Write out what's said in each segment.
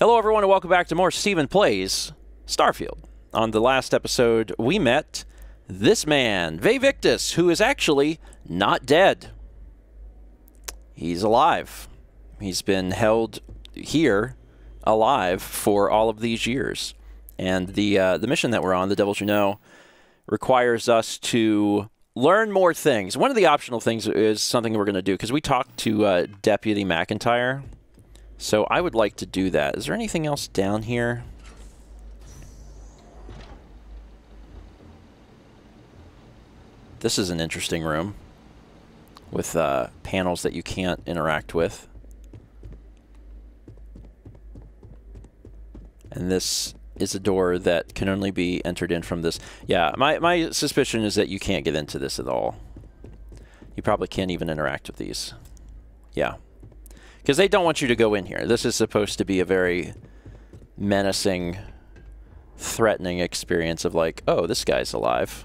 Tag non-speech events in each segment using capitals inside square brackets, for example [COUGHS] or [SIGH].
Hello, everyone, and welcome back to more Stephen Plays Starfield. On the last episode, we met this man, Vae Victis, who is actually not dead. He's alive. He's been held here alive for all of these years. And the uh, the mission that we're on, the Devils You Know, requires us to learn more things. One of the optional things is something we're going to do because we talked to uh, Deputy McIntyre. So I would like to do that. Is there anything else down here? This is an interesting room with uh, panels that you can't interact with. And this is a door that can only be entered in from this. Yeah, my, my suspicion is that you can't get into this at all. You probably can't even interact with these. Yeah. Because they don't want you to go in here. This is supposed to be a very menacing, threatening experience of like, oh, this guy's alive.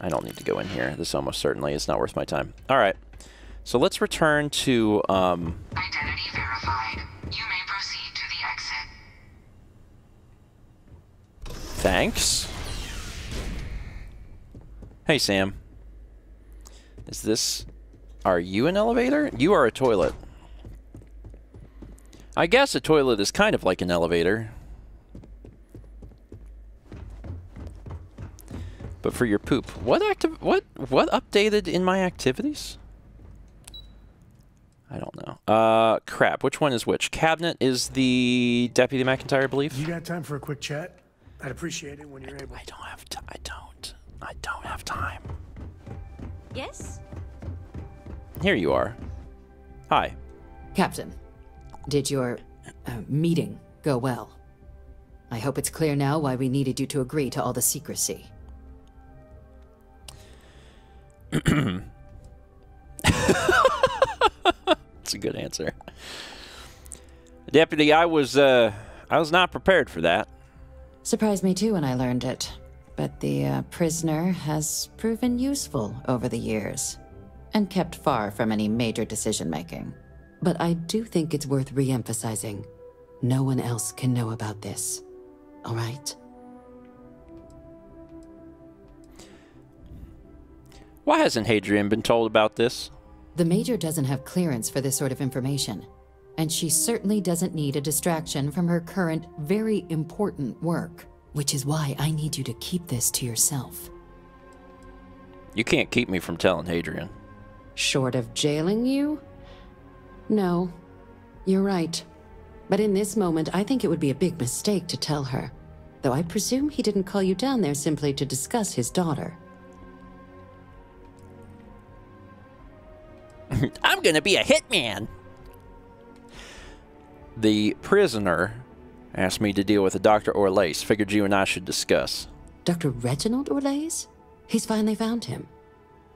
I don't need to go in here. This almost certainly is not worth my time. All right. So let's return to... Um, Identity verified. You may proceed to the exit. Thanks. Hey, Sam. Is this... Are you an elevator? You are a toilet. I guess a toilet is kind of like an elevator. But for your poop. What active what what updated in my activities? I don't know. Uh crap, which one is which? Cabinet is the Deputy McIntyre, I believe? You got time for a quick chat? I'd appreciate it when you're able. I don't have time. I don't. I don't have time. Yes? Here you are. Hi. Captain, did your uh, meeting go well? I hope it's clear now why we needed you to agree to all the secrecy. [LAUGHS] That's a good answer. Deputy, I was uh I was not prepared for that. Surprised me too when I learned it. But the uh, prisoner has proven useful over the years and kept far from any major decision making. But I do think it's worth re emphasizing no one else can know about this. All right? Why hasn't Hadrian been told about this? The Major doesn't have clearance for this sort of information, and she certainly doesn't need a distraction from her current, very important work, which is why I need you to keep this to yourself. You can't keep me from telling Hadrian. Short of jailing you? No, you're right. But in this moment, I think it would be a big mistake to tell her. Though I presume he didn't call you down there simply to discuss his daughter. [LAUGHS] I'm gonna be a hitman. The prisoner asked me to deal with a Dr. Orlace. Figured you and I should discuss. Dr. Reginald Orlaise? He's finally found him.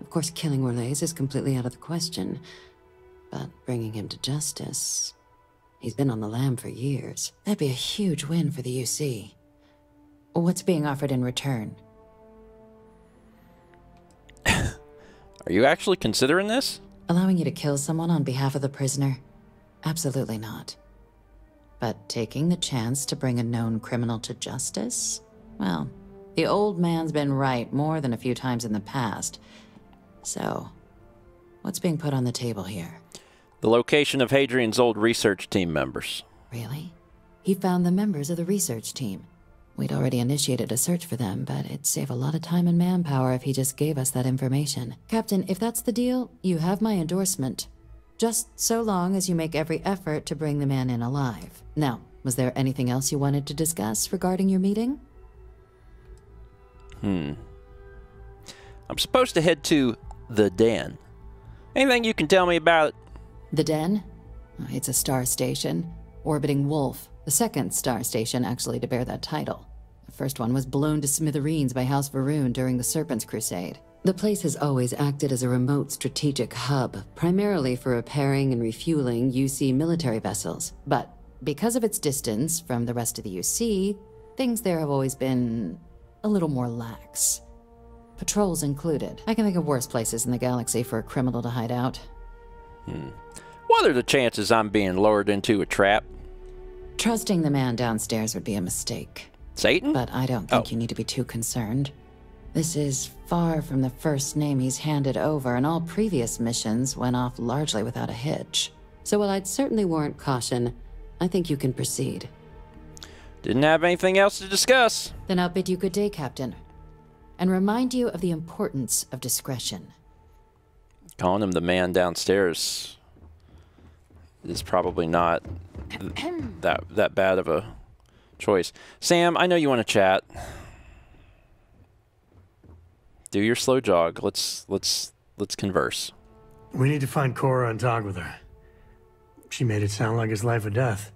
Of course, killing Orlaise is completely out of the question. But bringing him to justice... He's been on the lam for years. That'd be a huge win for the UC. What's being offered in return? [COUGHS] Are you actually considering this? Allowing you to kill someone on behalf of the prisoner? Absolutely not. But taking the chance to bring a known criminal to justice? Well, the old man's been right more than a few times in the past. So, what's being put on the table here? The location of Hadrian's old research team members. Really? He found the members of the research team. We'd already initiated a search for them, but it'd save a lot of time and manpower if he just gave us that information. Captain, if that's the deal, you have my endorsement. Just so long as you make every effort to bring the man in alive. Now, was there anything else you wanted to discuss regarding your meeting? Hmm. I'm supposed to head to the den. Anything you can tell me about? The Den? It's a star station, orbiting Wolf, the second star station actually to bear that title. The first one was blown to smithereens by House Va'ruun during the Serpent's Crusade. The place has always acted as a remote strategic hub, primarily for repairing and refueling UC military vessels. But because of its distance from the rest of the UC, things there have always been a little more lax. Patrols included. I can think of worse places in the galaxy for a criminal to hide out. Hmm. What are the chances I'm being lured into a trap? Trusting the man downstairs would be a mistake. Satan? But I don't think Oh. you need to be too concerned. This is far from the first name he's handed over, and all previous missions went off largely without a hitch. So while I'd certainly warrant caution, I think you can proceed. Didn't have anything else to discuss. Then I'll bid you good day, Captain. And remind you of the importance of discretion. Calling him the man downstairs is probably not th- [CLEARS THROAT] that that bad of a choice. Sam, I know you want to chat. Do your slow jog. Let's let's let's converse. We need to find Cora and talk with her. She made it sound like it's life or death.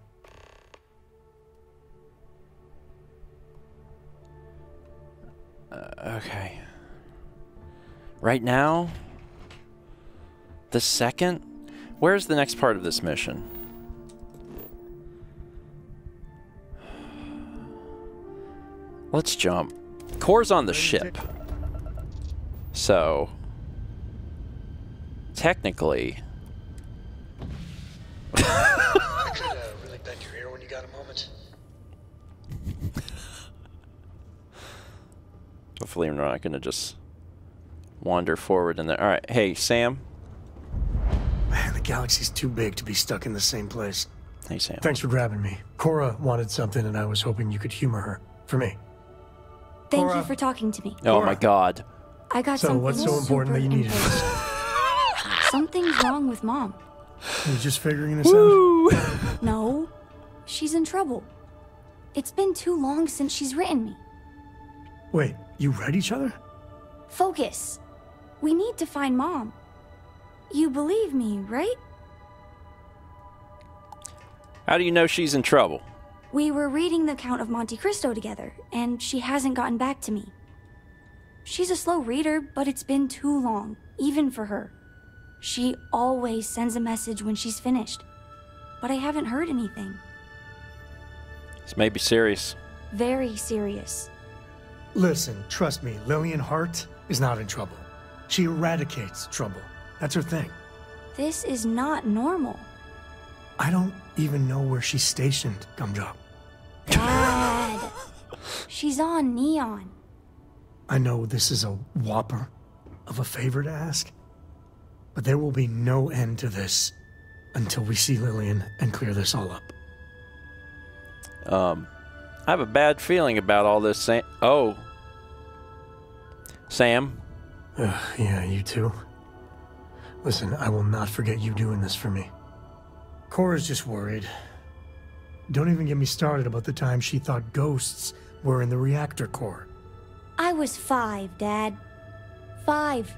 Uh, okay. Right now? The second? Where's the next part of this mission? Let's jump. Core's on the ship. So, technically, I could uh, really bend your ear when you got a moment. Hopefully we're not going to just wander forward in there. All right, hey, Sam. Man, the galaxy's too big to be stuck in the same place. Hey, Sam. Thanks for grabbing me. Cora wanted something, and I was hoping you could humor her. For me. Thank Cora. you for talking to me. Oh my God. I got So something what's so important that you super needed important. [LAUGHS] [LAUGHS] Something's wrong with mom. You just figuring this out? [LAUGHS] No, she's in trouble. It's been too long since she's written me. Wait, you read each other? Focus. We need to find mom. You believe me, right? How do you know she's in trouble? We were reading the Count of Monte Cristo together, and she hasn't gotten back to me. She's a slow reader, but it's been too long, even for her. She always sends a message when she's finished, but I haven't heard anything. This may be serious. Very serious. Listen, trust me, Lillian Hart is not in trouble. She eradicates trouble. That's her thing. This is not normal. I don't even know where she's stationed, Gumdrop. Dad! she's on Neon. I know this is a whopper of a favor to ask, but there will be no end to this until we see Lillian and clear this all up. Um, I have a bad feeling about all this. Sam. Oh, Sam. Ugh, yeah, you too. Listen, I will not forget you doing this for me. Cora's just worried. Don't even get me started about the time she thought ghosts were in the reactor core. I was five, Dad. Five.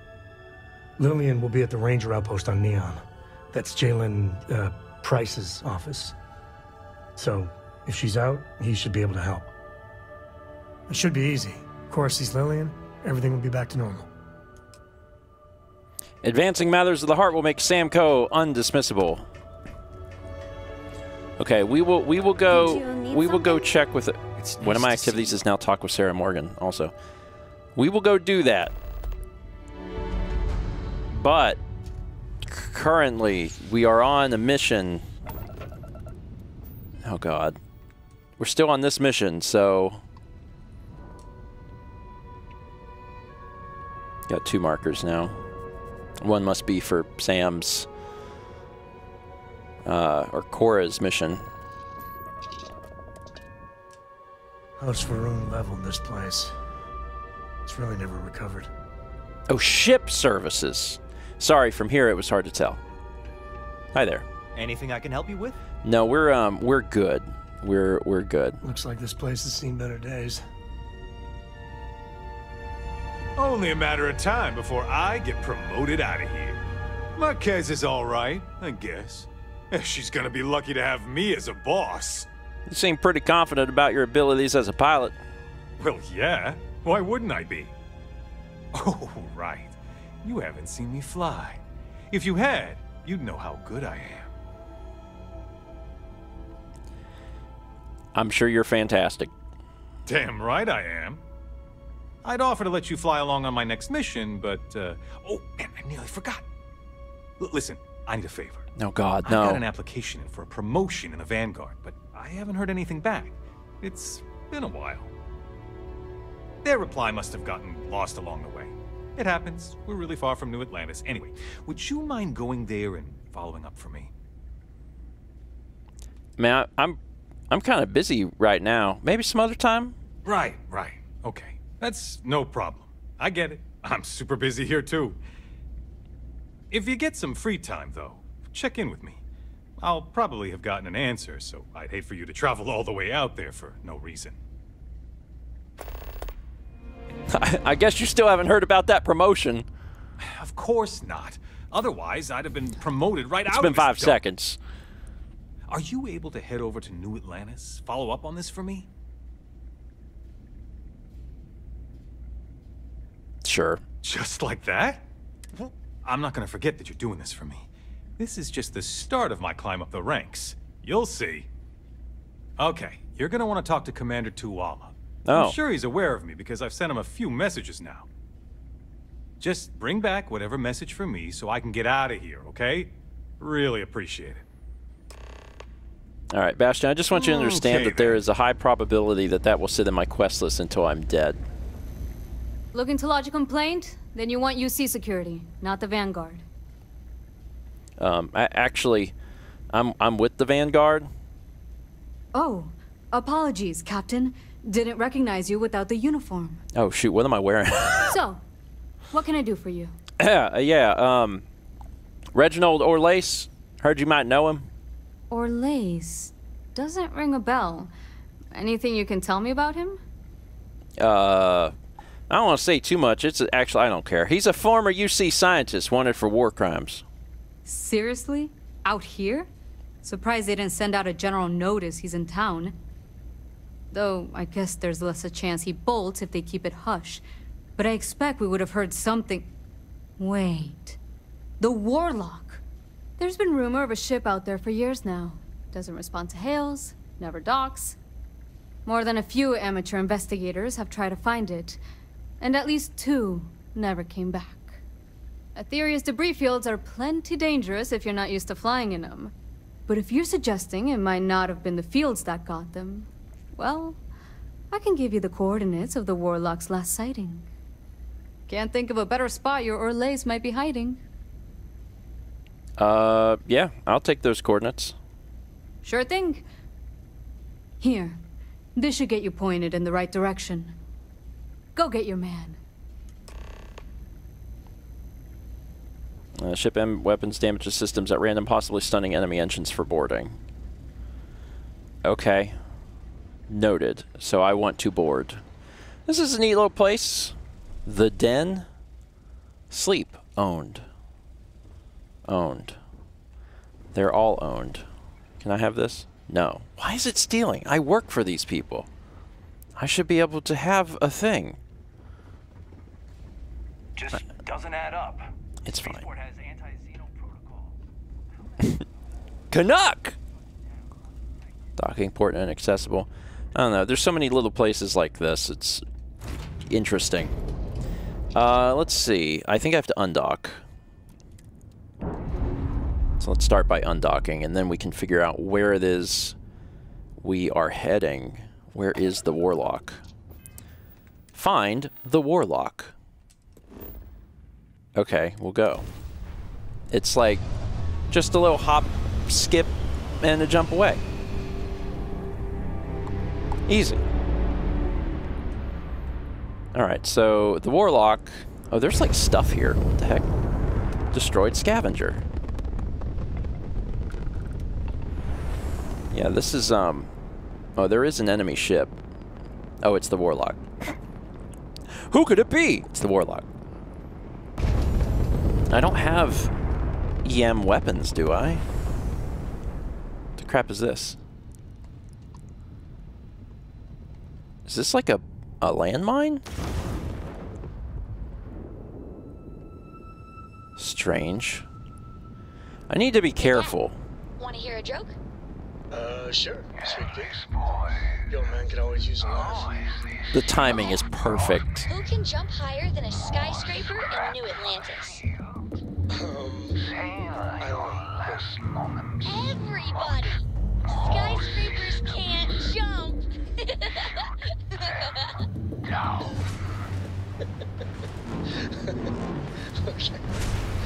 Lillian will be at the ranger outpost on Neon. That's Jalen uh, Price's office. So, if she's out, he should be able to help. It should be easy. Cora sees Lillian, everything will be back to normal. Advancing matters of the heart will make Sam Coe undismissible. Okay, we will we will go we will go check with It's one of my nice to see activities is now talk with Sarah Morgan also. We will go do that. But currently we are on a mission. Oh god. We're still on this mission, so got two markers now. One must be for Sam's uh, or Cora's mission. House Va'ruun in this place. It's really never recovered. Oh, ship services. Sorry, from here it was hard to tell. Hi there. Anything I can help you with? No, we're um we're good. We're we're good. Looks like this place has seen better days. Only a matter of time before I get promoted out of here. Marquez is all right, I guess. Eh, She's gonna be lucky to have me as a boss. You seem pretty confident about your abilities as a pilot. Well, yeah. Why wouldn't I be? Oh, right. You haven't seen me fly. If you had, you'd know how good I am. I'm sure you're fantastic. Damn right I am. I'd offer to let you fly along on my next mission, but, uh, oh, man, I nearly forgot. L- listen, I need a favor. Oh, God, no. I got an application in for a promotion in the Vanguard, but I haven't heard anything back. It's been a while. Their reply must have gotten lost along the way. It happens. We're really far from New Atlantis. Anyway, would you mind going there and following up for me? Man, I, I'm I'm kind of busy right now. Maybe some other time? Right, right. Okay. That's no problem. I get it. I'm super busy here too. If you get some free time, though, check in with me. I'll probably have gotten an answer, so I'd hate for you to travel all the way out there for no reason. [LAUGHS] I, guess you still haven't heard about that promotion. Of course not. Otherwise, I'd have been promoted right It's out been of this five seconds. Are you able to head over to New Atlantis, follow up on this for me? Sure. Just like that? Well, I'm not gonna forget that you're doing this for me. This is just the start of my climb up the ranks. You'll see. Okay, you're gonna want to talk to Commander Tuala. Oh. I'm sure he's aware of me because I've sent him a few messages now. Just bring back whatever message for me so I can get out of here, okay? Really appreciate it. All right, Bastion, I just want you to understand Okay, that there then. is a high probability that that will sit in my quest list until I'm dead. Looking to lodge a complaint? Then you want UC security, not the Vanguard. Um, I, actually, I'm I'm with the Vanguard. Oh, apologies, Captain. Didn't recognize you without the uniform. Oh shoot, what am I wearing? [LAUGHS] So, what can I do for you? yeah, [CLEARS THROAT] yeah. Um, Reginald Orlace. Heard you might know him. Orlace? Doesn't ring a bell. Anything you can tell me about him? Uh, I don't want to say too much. It's actually I don't care. He's a former UC scientist wanted for war crimes. Seriously? Out here? Surprised they didn't send out a general notice he's in town. Though, I guess there's less a chance he bolts if they keep it hush. But I expect we would have heard something. Wait. The Warlock! There's been rumor of a ship out there for years now. Doesn't respond to hails, never docks. More than a few amateur investigators have tried to find it, and at least two never came back. Aetherius debris fields are plenty dangerous if you're not used to flying in them. But if you're suggesting it might not have been the fields that got them, well, I can give you the coordinates of the Warlock's last sighting. Can't think of a better spot your Orlace might be hiding. Uh, yeah, I'll take those coordinates. Sure thing. Here, this should get you pointed in the right direction. Go get your man. Uh, ship M weapons damages systems at random, possibly stunning enemy engines for boarding. Okay. Noted. So I want to board. This is a neat little place. The Den. Sleep. Owned. Owned. They're all owned. Can I have this? No. Why is it stealing? I work for these people. I should be able to have a thing. Just doesn't add up. It's fine. Has protocol. [LAUGHS] Canuck! Docking port inaccessible. I don't know. There's so many little places like this. It's interesting. Uh, let's see. I think I have to undock. So let's start by undocking, and then we can figure out where it is we are heading. Where is the Warlock? Find the Warlock. Okay, we'll go. It's like just a little hop, skip, and a jump away. Easy. Alright, so the Warlock... Oh, there's like stuff here. What the heck? Destroyed Scavenger. Yeah, this is, um... Oh, there is an enemy ship. Oh, it's the Warlock. Who could it be? It's the Warlock. I don't have EM weapons, do I? What the crap is this? Is this like a, a landmine? Strange. I need to be careful. Want to hear a joke? Uh, sure. Sweet please. Young man could always use. The timing is perfect. Who can jump higher than a skyscraper in New Atlantis? Um, I don't know. Everybody! Skyscrapers can't jump!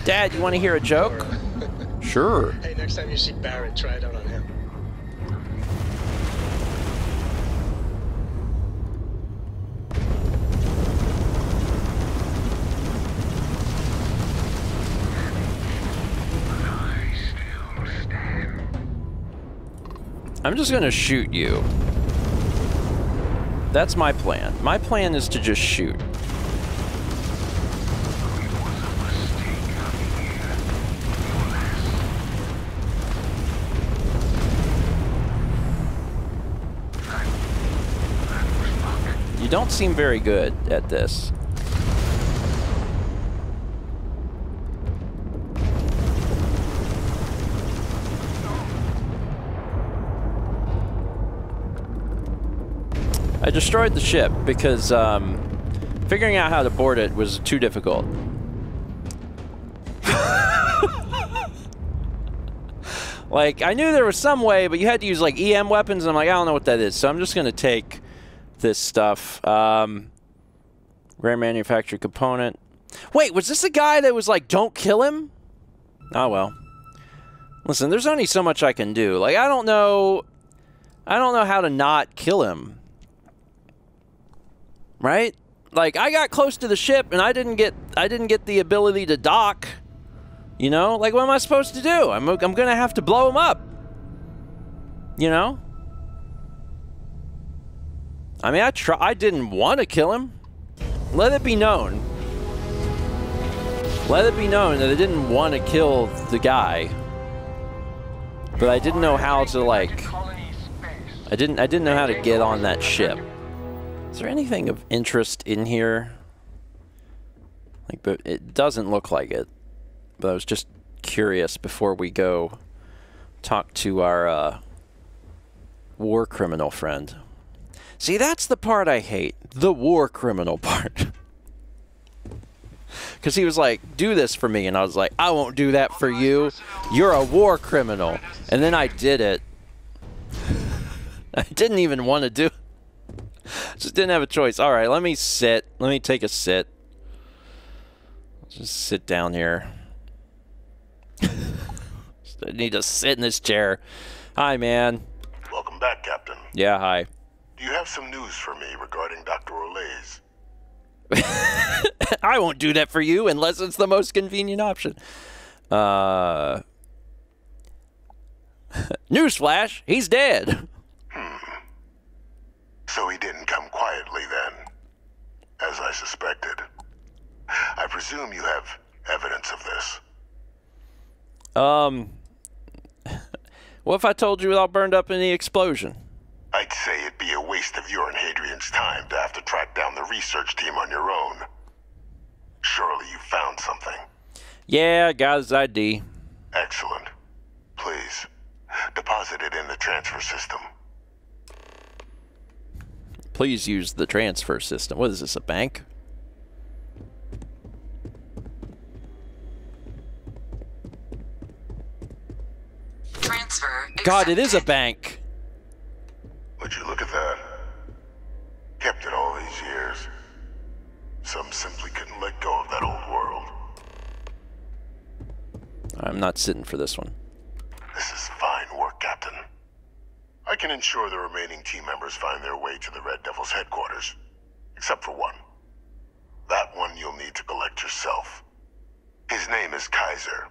Dad, you want to hear a joke? Sure. Hey, next time you see Barrett, try it out on him. I'm just gonna shoot you. That's my plan. My plan is to just shoot. You don't seem very good at this. Destroyed the ship because um, figuring out how to board it was too difficult. [LAUGHS] like, I knew there was some way, but you had to use, like, EM weapons, and I'm like, I don't know what that is, so I'm just going to take this stuff. Um, rare manufactured component. Wait, was this a guy that was like, don't kill him? Oh, well. Listen, there's only so much I can do. Like, I don't know... I don't know how to not kill him right? Like I got close to the ship and I didn't get I didn't get the ability to dock. You know, like what am I supposed to do? I'm I'm gonna have to blow him up. You know. I mean, I try. I didn't want to kill him. Let it be known. Let it be known that I didn't want to kill the guy. But I didn't know how to like. I didn't. I didn't know how to get on that ship. Is there anything of interest in here? Like, but it doesn't look like it. But I was just curious before we go talk to our uh, war criminal friend. See, that's the part I hate. The war criminal [LAUGHS] part. Because he was like, do this for me. And I was like, I won't do that for you. You're a war criminal. And then I did it. [LAUGHS] I didn't even want to do didn't have a choice. All right, let me sit. Let me take a sit. Just sit down here. [LAUGHS] I need to sit in this chair. Hi, man. Welcome back, Captain. Yeah, hi. Do you have some news for me regarding Dr. Olays? [LAUGHS] I won't do that for you unless it's the most convenient option. Uh, [LAUGHS] newsflash, he's dead. So he didn't come quietly then, as I suspected. I presume you have evidence of this. Um, [LAUGHS] what if I told you it all burned up in the explosion? I'd say it'd be a waste of your and Hadrian's time to have to track down the research team on your own. Surely you found something. Yeah, I got his ID. Excellent. Please, deposit it in the transfer system. Please use the transfer system. What is this, a bank? Transfer. God, it is a bank. Would you look at that? Kept it all these years. Some simply couldn't let go of that old world. I'm not sitting for this one. This is fine work, Captain. I can ensure the remaining team members find their way to the Red Devil's headquarters. Except for one. That one you'll need to collect yourself. His name is Kaiser.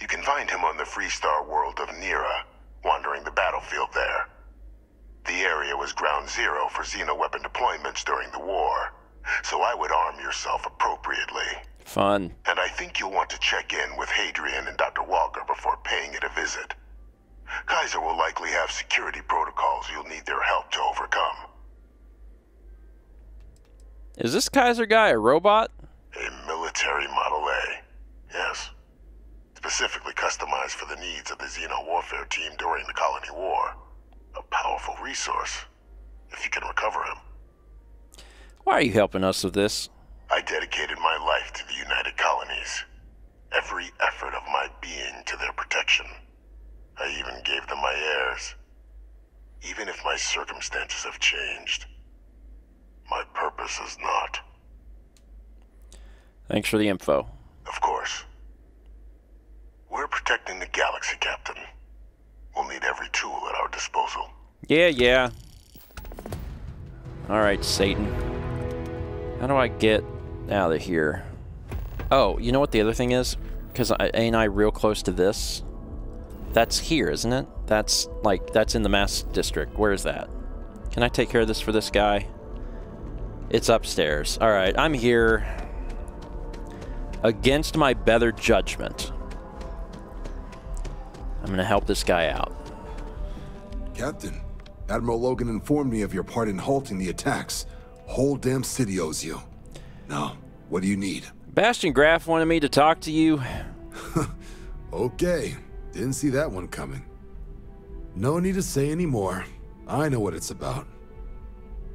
You can find him on the Freestar world of Niira, wandering the battlefield there. The area was ground zero for Xeno weapon deployments during the war, so I would arm yourself appropriately. Fun. And I think you'll want to check in with Hadrian and Dr. Walker before paying it a visit. Kaiser will likely have security protocols you'll need their help to overcome. Is this Kaiser guy a robot? A military Model A, yes. Specifically customized for the needs of the Xeno warfare team during the Colony War. A powerful resource, if you can recover him. Why are you helping us with this? I dedicated my life to the United Colonies. Every effort of my being to their protection. I even gave them my heirs. Even if my circumstances have changed, my purpose has not. Thanks for the info. Of course. We're protecting the galaxy, Captain. We'll need every tool at our disposal. Yeah, yeah. Alright, Satan. How do I get out of here? Oh, you know what the other thing is? Because ain't I real close to this? That's here, isn't it? That's, like, that's in the Mast District. Where is that? Can I take care of this for this guy? It's upstairs. Alright, I'm here. Against my better judgment. I'm gonna help this guy out. Captain, Admiral Logan informed me of your part in halting the attacks. Whole damn city owes you. Now, what do you need? Bastion Graf wanted me to talk to you. [LAUGHS] okay, didn't see that one coming. No need to say any more. I know what it's about.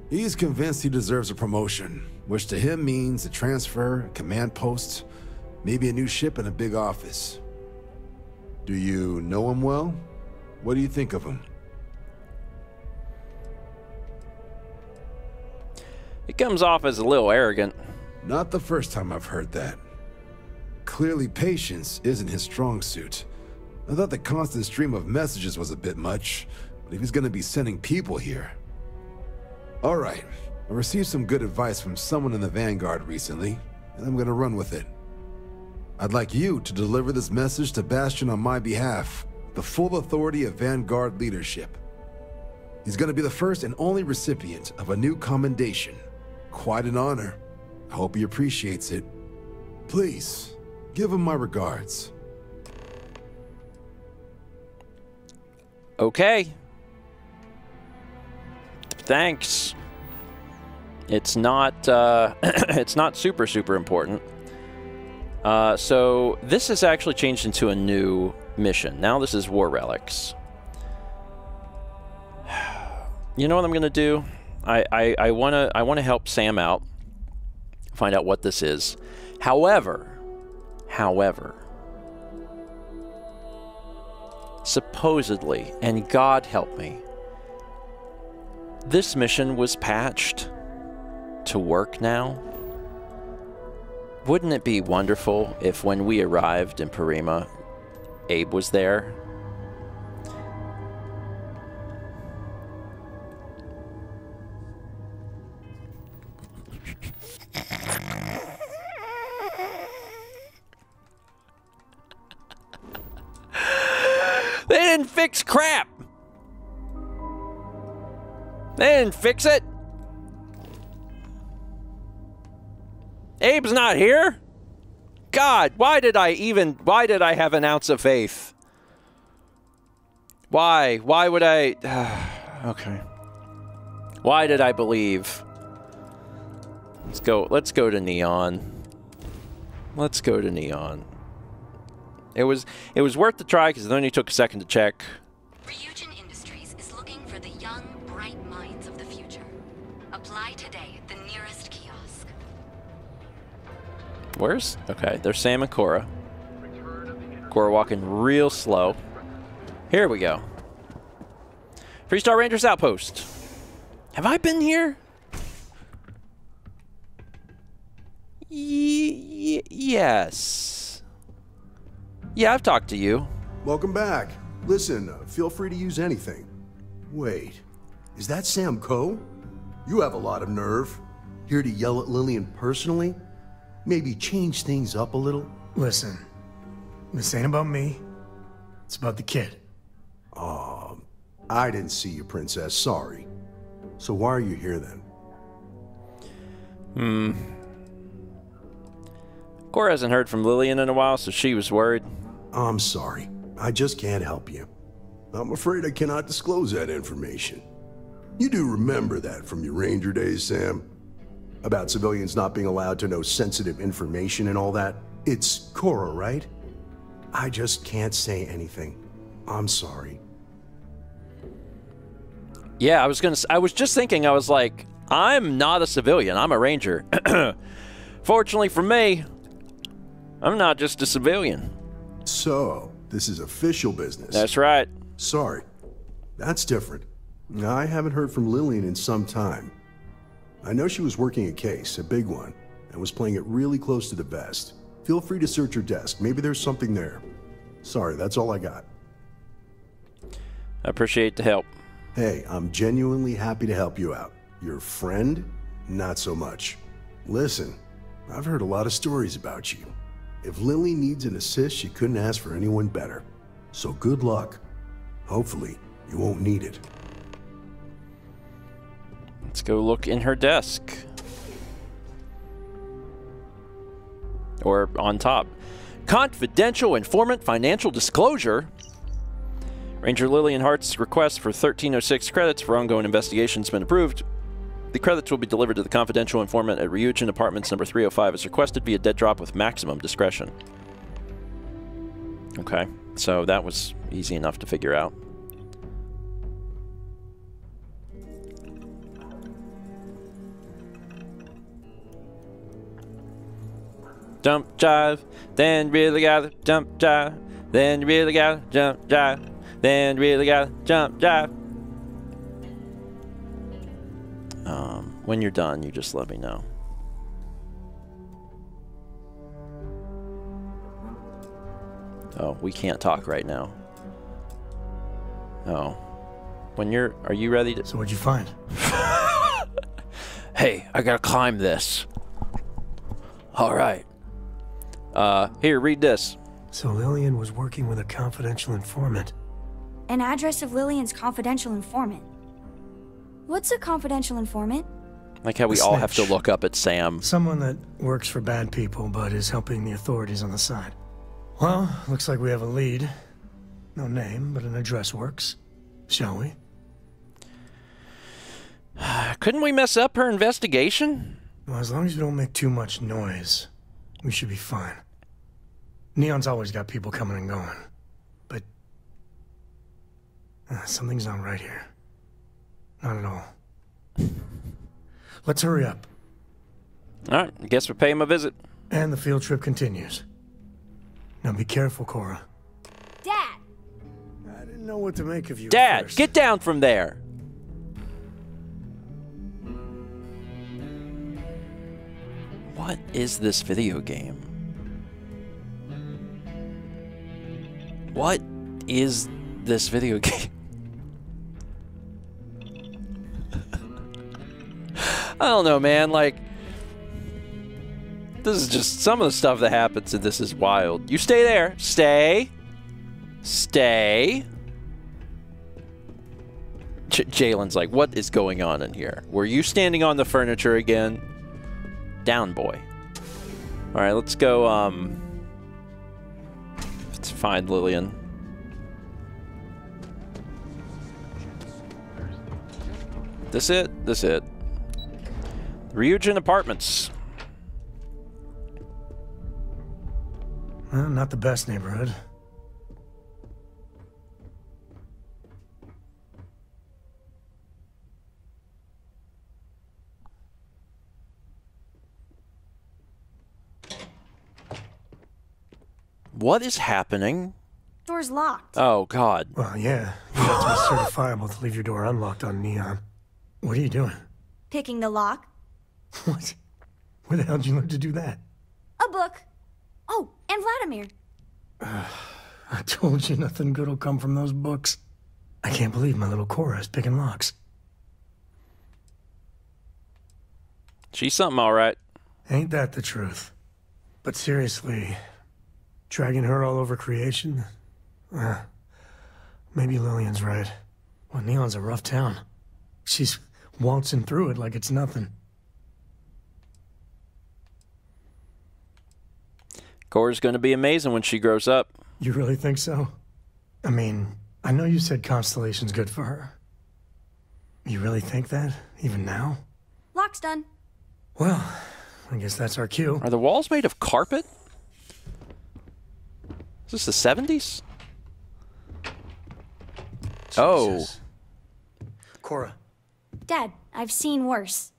He's convinced he deserves a promotion, which to him means a transfer, a command post, maybe a new ship and a big office. Do you know him well? What do you think of him? He comes off as a little arrogant. Not the first time I've heard that. Clearly patience isn't his strong suit. I thought the constant stream of messages was a bit much, but if he's gonna be sending people here... Alright, I received some good advice from someone in the Vanguard recently, and I'm gonna run with it. I'd like you to deliver this message to Bastion on my behalf, the full authority of Vanguard leadership. He's gonna be the first and only recipient of a new commendation. Quite an honor. I hope he appreciates it. Please, give him my regards. Okay. Thanks. It's not, uh, [CLEARS THROAT] it's not super, super important. Uh, so this has actually changed into a new mission. Now this is War Relics. [SIGHS] You know what I'm going to do? I, I, I want to I wanna help Sam out, find out what this is. However, however, supposedly, and God help me, this mission was patched to work now. Wouldn't it be wonderful if when we arrived in Porrima, Abe was there? Fix crap. They didn't fix it. Abe's not here. God, why did I even why did I have an ounce of faith? Why? Why would I [SIGHS] Okay. Why did I believe? Let's go let's go to Neon. Let's go to Neon. It was it was worth the try because it only took a second to check. Ryujin Industries is looking for the young, bright minds of the future. Apply today at the nearest kiosk. Where's okay? There's Sam and Cora. Cora walking real slow. Here we go. Freestar Rangers Outpost. Have I been here? Y yes. Yeah, I've talked to you. Welcome back. Listen, uh, feel free to use anything. Wait, is that Sam Coe? You have a lot of nerve. Here to yell at Lillian personally? Maybe change things up a little? Listen, this ain't about me. It's about the kid. Um, I didn't see you, Princess. Sorry. So why are you here then? Hmm. Cora hasn't heard from Lillian in a while, so she was worried. I'm sorry. I just can't help you. I'm afraid I cannot disclose that information. You do remember that from your Ranger days, Sam? About civilians not being allowed to know sensitive information and all that? It's Cora, right? I just can't say anything. I'm sorry. Yeah, I was gonna. I was just thinking. I was like, I'm not a civilian. I'm a ranger. [CLEARS THROAT] Fortunately for me, I'm not just a civilian. So, This is official business. That's right. Sorry. That's different. I haven't heard from Lillian in some time. I know she was working a case, a big one, and was playing it really close to the vest. Feel free to search her desk. Maybe there's something there. Sorry, that's all I got. I appreciate the help. Hey, I'm genuinely happy to help you out. Your friend? Not so much. Listen, I've heard a lot of stories about you. If Lily needs an assist, she couldn't ask for anyone better. So good luck. Hopefully, you won't need it. Let's go look in her desk. Or on top. Confidential informant financial disclosure. Ranger Lillian Hart's request for 1306 credits for ongoing investigation has been approved. The credits will be delivered to the confidential informant at Ryujin Apartments number 305 as requested via dead drop with maximum discretion. Okay, so that was easy enough to figure out. Jump jive, then really gotta jump jive, then really gotta jump jive, then really gotta jump jive. When you're done, you just let me know. Oh, we can't talk right now. Oh. When you're, are you ready to? So what'd you find? [LAUGHS] hey, I gotta climb this. All right. Uh, here, read this. So Lillian was working with a confidential informant. An address of Lillian's confidential informant. What's a confidential informant? Like how we all have to look up at Sam. Someone that works for bad people but is helping the authorities on the side. Well, looks like we have a lead. No name, but an address works. Shall we? [SIGHS] Couldn't we mess up her investigation? Well, as long as we don't make too much noise, we should be fine. Neon's always got people coming and going. But uh, something's not right here. Not at all. Let's hurry up. All right, I guess we pay him a visit. And the field trip continues. Now be careful, Cora. Dad! I didn't know what to make of you. Dad, first. get down from there. What is this video game? What is this video [LAUGHS] game? [LAUGHS] I don't know, man. Like, this is just some of the stuff that happens, and this is wild. You stay there. Stay. Stay. Jalen's like, what is going on in here? Were you standing on the furniture again? Down, boy. All right, let's go. Um, let's find Lillian. This it? This it? Ryujin Apartments. Well, not the best neighborhood. What is happening? Door's locked. Oh God. Well, yeah. You have to be certifiable to leave your door unlocked on Neon. What are you doing? Picking the lock. [LAUGHS] What? Where the hell did you learn to do that? A book. Oh, and Vladimir. [SIGHS] I told you nothing good will come from those books. I can't believe my little Cora is picking locks. She's something, all right. Ain't that the truth? But seriously, dragging her all over creation? Uh, maybe Lillian's right. Well, Neon's a rough town. She's waltzing through it like it's nothing. Cora's going to be amazing when she grows up. You really think so? I mean, I know you said Constellation's good for her. You really think that, even now? Lock's done. Well, I guess that's our cue. Are the walls made of carpet? Is this the 70s? Oh. Cora. Dad, I've seen worse.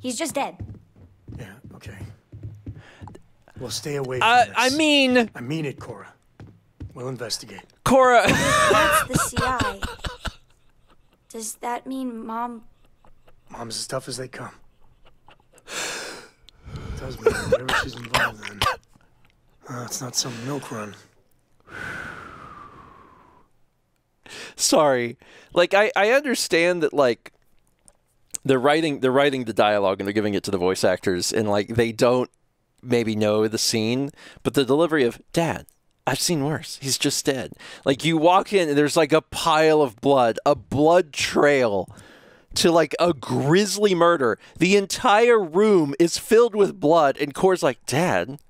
He's just dead. Yeah, okay. Well, stay away from I, this. I mean, I mean it, Cora. We'll investigate. Cora. That's the CI. Does that mean Mom? Mom's as tough as they come. Does mean whatever she's involved in. Uh, it's not some milk run. Sorry. Like I, I understand that like they're writing they're writing the dialogue and they're giving it to the voice actors and like they don't maybe know the scene, but the delivery of Dad, I've seen worse. He's just dead. Like you walk in and there's like a pile of blood, a blood trail to like a grisly murder. The entire room is filled with blood and Cora's like, "Dad,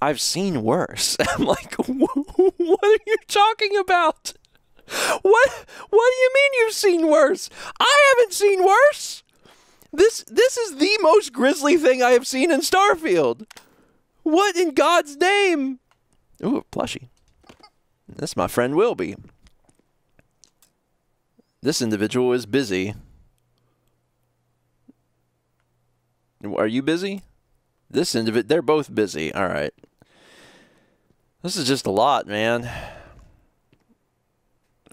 I've seen worse." [LAUGHS] I'm like, [LAUGHS] "What are you talking about?" What what do you mean you've seen worse? I haven't seen worse. This this is the most grisly thing I have seen in Starfield. What in God's name? Ooh, plushie. This my friend Wilby. This individual is busy. Are you busy? This individual, they're both busy. All right. This is just a lot, man.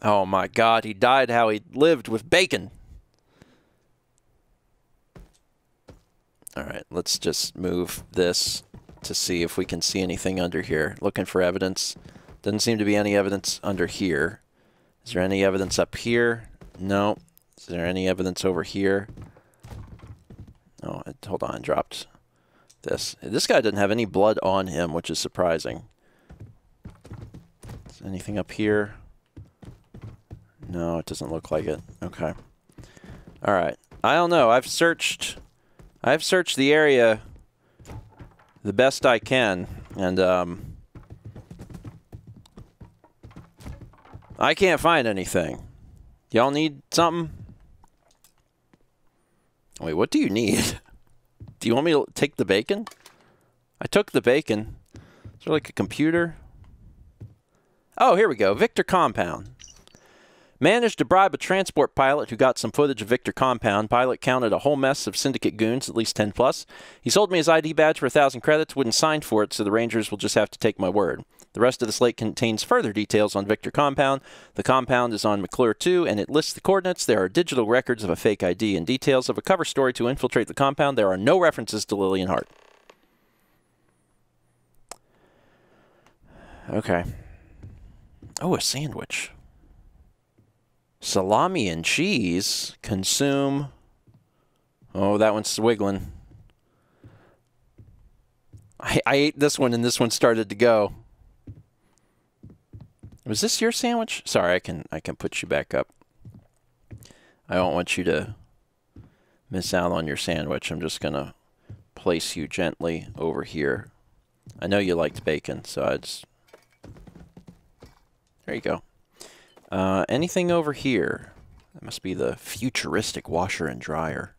Oh my God, he died how he lived with bacon. All right, let's just move this to see if we can see anything under here. Looking for evidence. Doesn't seem to be any evidence under here. Is there any evidence up here? No. Is there any evidence over here? Oh, hold on, dropped this. This guy doesn't have any blood on him, which is surprising. Is anything up here? No, it doesn't look like it. Okay. All right. I don't know. I've searched. I've searched the area the best I can, and um, I can't find anything. Y'all need something? Wait, what do you need? [LAUGHS] Do you want me to take the bacon? I took the bacon. Is there like a computer? Oh, here we go. Victor Compound. Managed to bribe a transport pilot who got some footage of Victor Compound. Pilot counted a whole mess of syndicate goons, at least 10 plus. He sold me his ID badge for a 1,000 credits, wouldn't sign for it, so the Rangers will just have to take my word. The rest of the slate contains further details on Victor Compound. The compound is on McClure 2, and it lists the coordinates. There are digital records of a fake ID and details of a cover story to infiltrate the compound. There are no references to Lillian Hart. Okay. Oh, a sandwich. Salami and cheese consume. Oh, that one's wiggling. I, I ate this one and this one started to go. Was this your sandwich? Sorry, I can I can put you back up. I don't want you to miss out on your sandwich. I'm just gonna place you gently over here. I know you liked bacon, so I just there you go. Uh, anything over here? That must be the futuristic washer and dryer.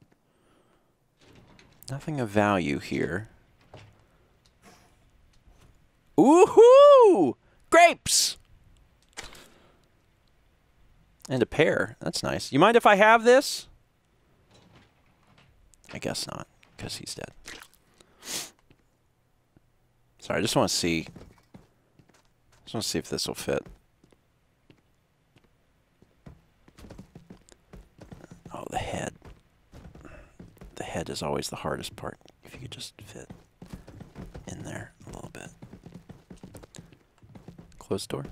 Nothing of value here. Ooh-hoo! Grapes! And a pear. That's nice. You mind if I have this? I guess not, because he's dead. Sorry, I just want to see. Just want to see if this will fit. Oh, the head. The head is always the hardest part. If you could just fit in there a little bit. Closed door.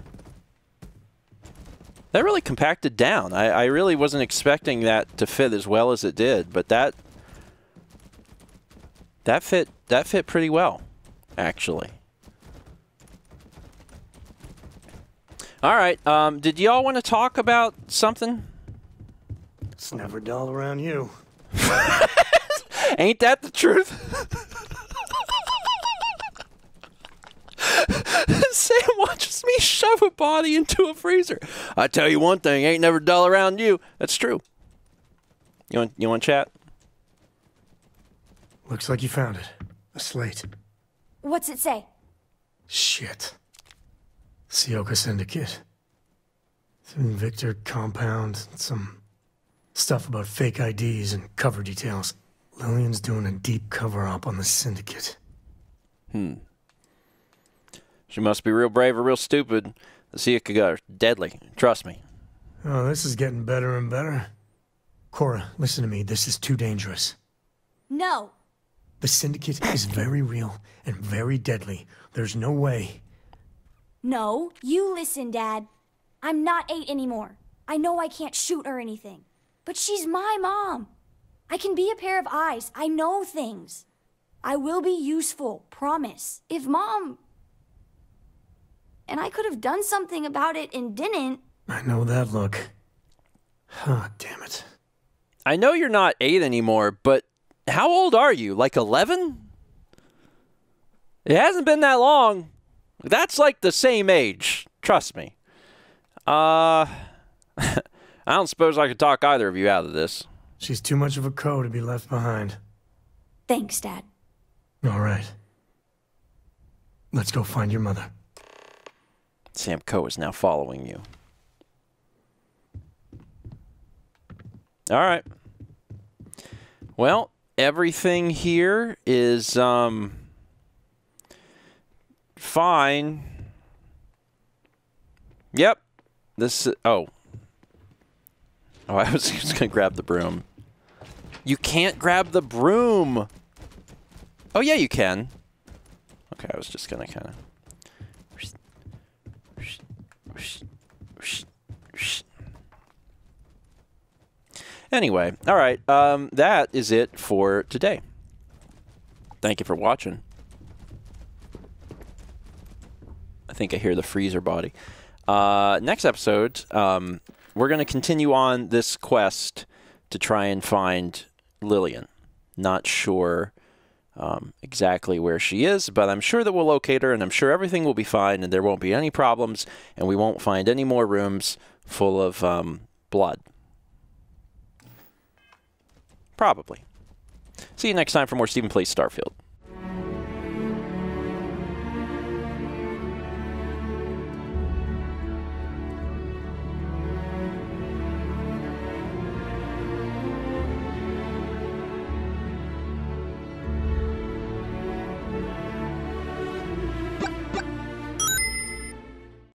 That really compacted down. I, I really wasn't expecting that to fit as well as it did, but that that fit that fit pretty well, actually. All right. Um, did y'all want to talk about something? It's never dull around you. Ain't that the truth? [LAUGHS] Sam watches me shove a body into a freezer. I tell you one thing, ain't never dull around you. That's true. You want you want to chat? Looks like you found it. A slate. What's it say? Shit. Sioka Syndicate. Some Victor compound, some stuff about fake IDs and cover details. Lillian's doing a deep cover up on the Syndicate. Hmm. She must be real brave or real stupid. See, it could go deadly. Trust me. Oh, this is getting better and better. Cora, listen to me. This is too dangerous. No. The Syndicate is very real and very deadly. There's no way. No, you listen, Dad. I'm not eight anymore. I know I can't shoot or anything. But she's my mom. I can be a pair of eyes. I know things. I will be useful, promise. If mom. And I could have done something about it and didn't. I know that look. Ah, damn it. I know you're not eight anymore, but how old are you? Like 11? It hasn't been that long. That's like the same age. Trust me. Uh, [LAUGHS] I don't suppose I could talk either of you out of this. She's too much of a Coe to be left behind. Thanks, Dad. All right. Let's go find your mother. Sam Coe is now following you. All right. Well, everything here is um fine. Yep. This oh. Oh, [LAUGHS] I was just going to grab the broom. You can't grab the broom. Oh yeah, you can. Okay, I was just going to kind of Anyway, all right. Um, that is it for today. Thank you for watching. I think I hear the freezer body. Uh, next episode, um, we're going to continue on this quest to try and find Lillian. Not sure um, exactly where she is, but I'm sure that we'll locate her, and I'm sure everything will be fine, and there won't be any problems, and we won't find any more rooms full of um, blood. Probably. See you next time for more Stephen Plays Starfield.